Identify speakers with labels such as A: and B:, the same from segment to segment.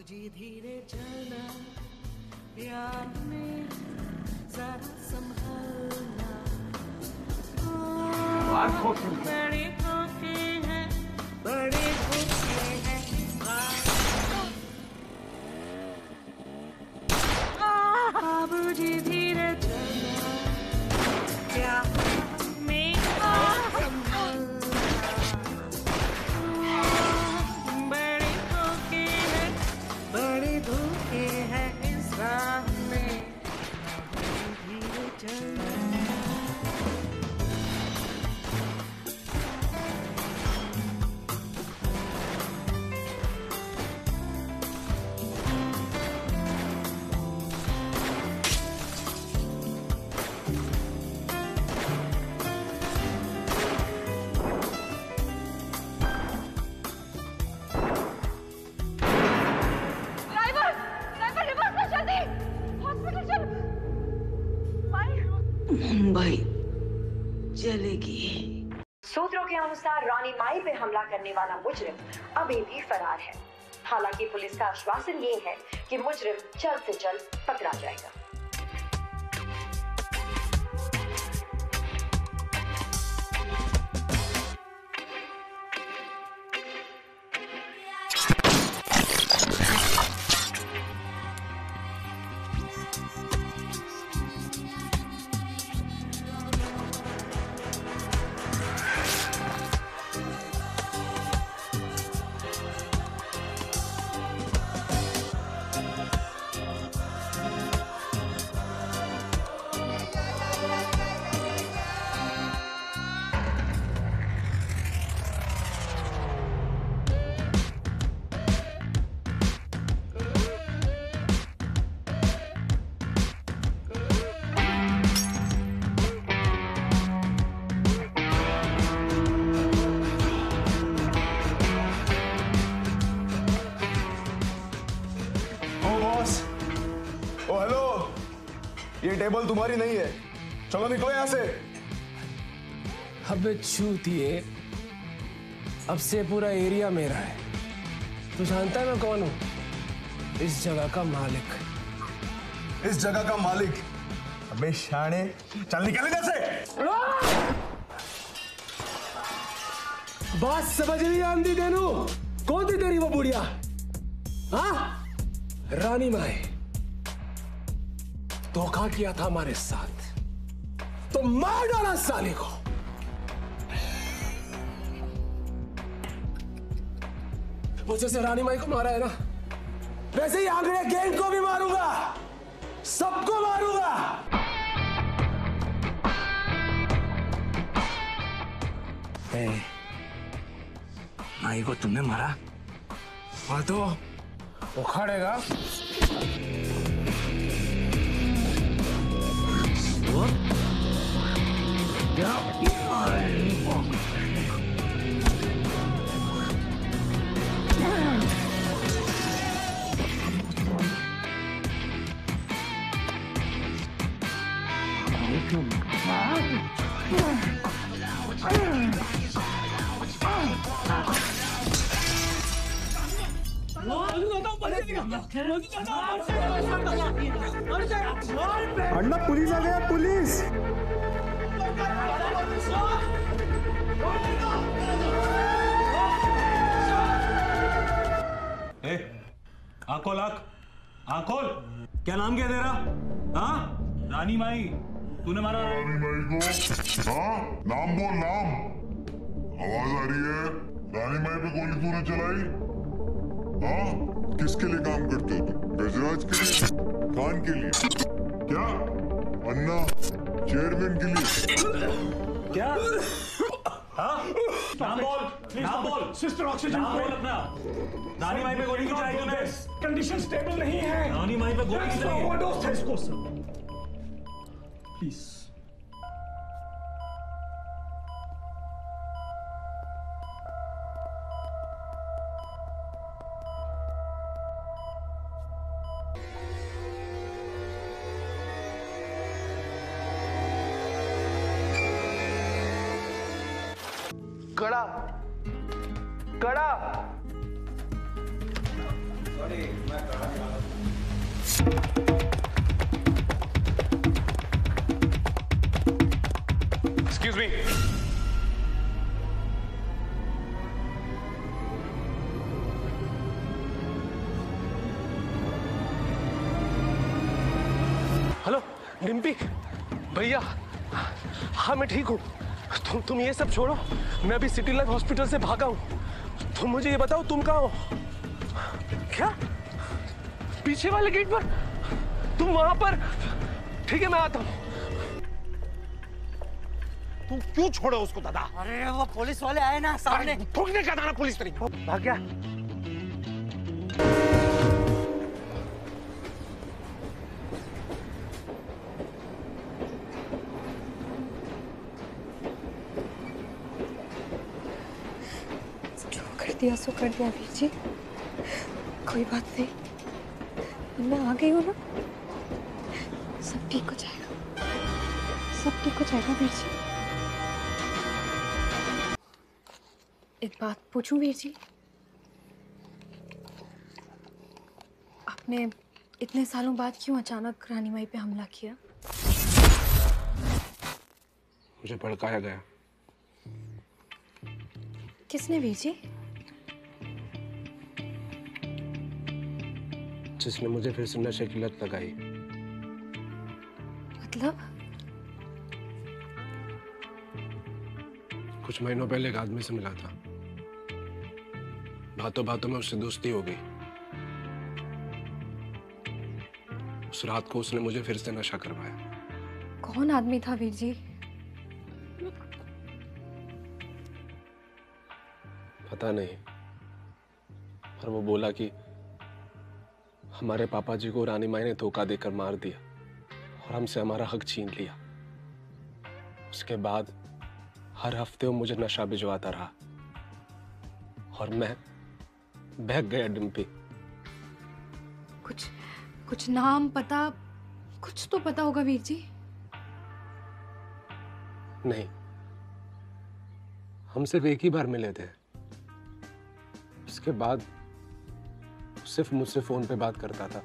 A: बाबूजी धीरे चलना प्यार में जरा संभलना। बड़े धोखे हैं बड़े धोखे हैं बाबूजी धीरे मुंबई चलेगी।
B: सूत्रों के अनुसार रानी माई पे हमला करने वाला मुजरिम अभी भी फरार है। हालाँकि पुलिस का आश्वासन ये है कि मुजरिम जल्द से जल्द पकड़ा जाएगा।
C: ये टेबल तुम्हारी नहीं है। चलो निकलो यहाँ से।
D: अबे चूतिए अब से पूरा एरिया मेरा है। तू जानता है मैं कौन हूँ? इस जगह का मालिक।
C: इस जगह का मालिक। अबे शाणे चल निकल इधर से।
D: बात समझ नहीं आंदी देनू कौन थी तेरी वो बुढ़िया? हाँ? रानी माए। धोखा किया था हमारे साथ। तो मार डाला साले को। वो जैसे रानी माई को मारा है ना वैसे ही आंकड़े गेंद को भी मारूँगा। सबको मारूँगा।
E: ए, माई को तुमने मारा?
D: हाँ तो उखाड़ेगा।
C: अन्ना पुलिस आ गया पुलिस।
F: ए, आँखों लाख आँखों। क्या नाम क्या तेरा? हाँ? रानी माई तूने मारा?
G: रानी माई को? हाँ? नाम बोल नाम। आवाज़ आ रही है। रानी माई पे गोली तूने चलाई? हाँ? किसके लिए काम करते हो तुम? गजराज के लिए? खान के लिए? क्या? अन्ना? चेयरमैन के लिए?
F: क्या? हाँ? बोल नाम बोल।
D: सिस्टर ऑक्सीजन
F: नाम बोल अपना। रानी माई पे गोली क्यों चलाई तूने?
D: कंडीशन स्टेबल नहीं है।
F: रानी माई पे गोली क्यों चलाई?
D: ओवरडोज था इसको प्लीज़
C: कड़ा। कड़ा। एक्सक्यूज मी
D: हेलो डिम्पी भैया हाँ मैं ठीक हूँ। तुम तुम ये सब छोड़ो। मैं अभी सिटी लाइफ हॉस्पिटल से भागा हूँ। तुम मुझे ये बताओ तुम कहाँ हो? क्या? पीछे वाले गेट पर? तुम वहाँ पर? ठीक है मैं आता हूँ।
H: तुम क्यों छोड़ो उसको दादा?
A: अरे वो पुलिस वाले आए ना सामने।
H: ठोकने का दाना पुलिस तरीके।
D: भाग गया।
I: दिया सो कर दिया वीर जी। कोई बात नहीं। मैं आ गई हूँ ना। सब ठीक हो जाएगा। सब ठीक हो जाएगा वीर जी। एक बात पूछूँ वीर जी? आपने इतने सालों बाद क्यों अचानक रानी माई पे हमला किया?
D: मुझे भड़काया गया।
I: किसने वीर
D: जिसने मुझे फिर से नशे की लत लगाई
I: मतलब?
D: कुछ महीनों पहले एक आदमी से मिला था। बातों बातों में उससे दोस्ती हो गई। उस रात को उसने मुझे फिर से नशा करवाया।
I: कौन आदमी था वीर जी?
D: पता नहीं पर वो बोला कि हमारे पापा जी को रानी माई ने धोखा देकर मार दिया और हमसे हमारा हक छीन लिया। उसके बाद हर हफ़्ते वो मुझे नशा भिजवाता रहा और मैं बहक गया डिम्पी
I: कुछ कुछ नाम पता कुछ तो पता होगा वीर जी।
D: नहीं हम सिर्फ़ एक ही बार मिले थे। उसके बाद सिर्फ़ मुझसे फ़ोन पे बात करता था।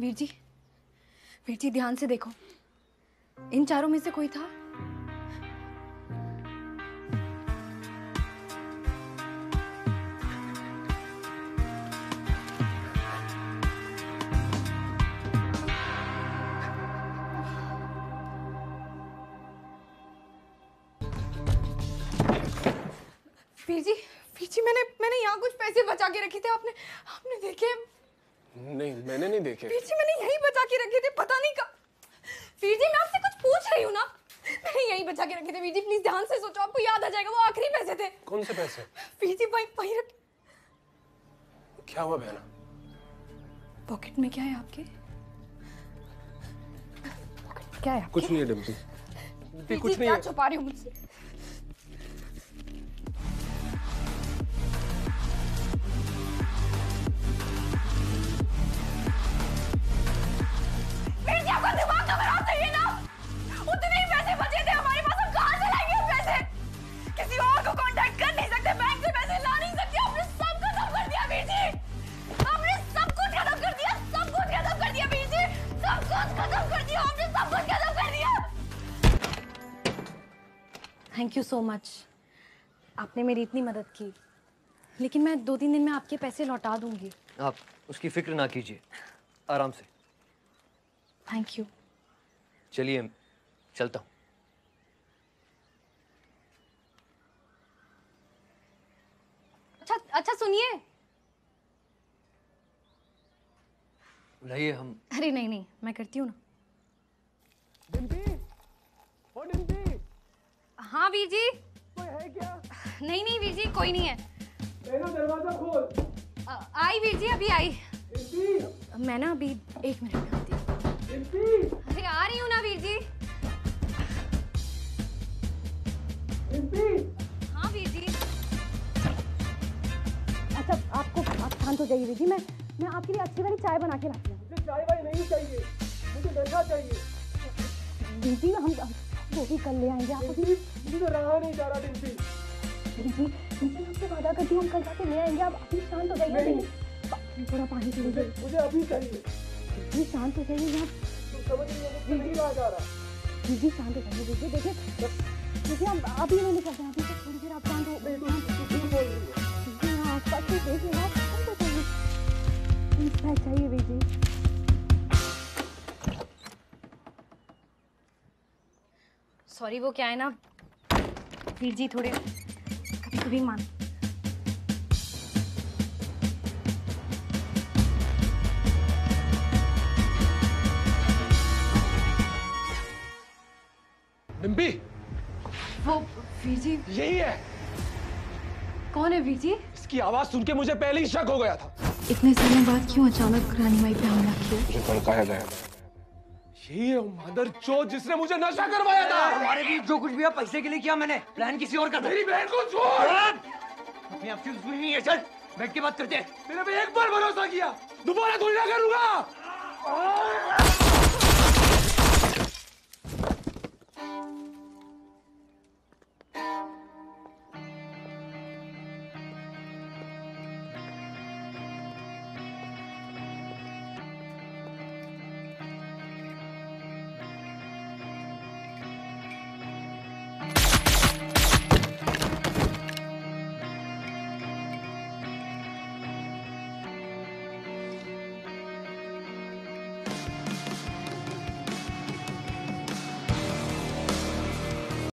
I: वीर जी वीर जी, ध्यान से देखो। इन चारों में से कोई था? वीर जी वीर जी मैंने मैंने यहाँ कुछ पैसे बचा के रखे थे आपने आपने देखे?
D: नहीं मैंने नहीं देखे।
I: वीर जी मैंने यहीं बचा के रखे थे पता नहीं का वीर जी मैं आपसे कुछ पूछ रही हूँ ना? मैंने यहीं बचा के रखे थे वीर जी प्लीज़ ध्यान से सोचो आपको याद आ जाएगा वो आखिरी पैसे थे।
D: कौन से पैसे?
I: वीर जी वहीं वहीं रख।
D: क्या हुआ बहना?
I: पॉकेट में क्या है आपके? क्या है
D: कुछ नहीं है डिम्पी कुछ नहीं
I: क्या
D: है।
I: छुपा रही हो मुझसे? थैंक यू सो मच आपने मेरी इतनी मदद की। लेकिन मैं दो तीन दिन में आपके पैसे लौटा दूँगी।
J: आप उसकी फ़िक्र ना कीजिए। आराम से।
I: थैंक यू
J: चलिए चलता हूँ।
I: अच्छा अच्छा सुनिए।
J: बुलाइए हम।
I: अरे नहीं नहीं मैं करती हूँ ना
D: डिम्पी ओ डिम्पी
I: हाँ वीर जी।
D: कोई है क्या?
I: नहीं नहीं वीर जी कोई नहीं है।
D: दरवाज़ा खोल।
I: आई वीर जी अभी आई। मैं ना अभी एक मिनट में आती हूँ अरे आ रही हूँ ना वीर जी। हाँ वीर जी। अच्छा आपको आप शांत हो जाइए वीर जी। मैं मैं आपके लिए अच्छी वाली चाय बना के लाती हूँ।
D: मुझे चाय वाय नहीं चाहिए। मुझे चाहिए।
I: वीर जी हम वो भी कल ले आएँगे आप अभी
D: मुझे रहा नहीं जा रहा डिम्पी
I: जी मुझे आपसे वादा करती हूँ हम कल जाके ले आएँगे आप अभी शांत हो जाइए। थोड़ा पानी पी लीजिए।
D: मुझे अभी चाहिए।
I: जी शांत हो जाइए आप।
D: समझ नहीं है जा रहा।
I: जी शांत हो जाइए। देखिए देखिए। आप हम अभी नहीं निकलते हैं अभी थोड़ी देर आप सॉरी वो क्या है ना? वीर जी थोड़े कभी कभी मान
D: डिम्पी
I: वो वीर जी।
D: यही है।
I: कौन है वीर जी?
D: इसकी आवाज़ सुन के मुझे पहले ही शक हो गया था।
I: इतने सालों बाद क्यों अचानक रानी माई पे हमला किया?
D: मुझे भड़काया गया है मदर चो जिसने मुझे नशा करवाया था।
J: हमारे बीच जो कुछ भी है पैसे के लिए किया मैंने। प्लान किसी और का था।
D: मेरी बहन को छोड़।
J: अपने आप की नहीं है चल। बैठ के बात करते
D: मैंने एक बार भरोसा किया। दोबारा थोड़ी ना करूँगा।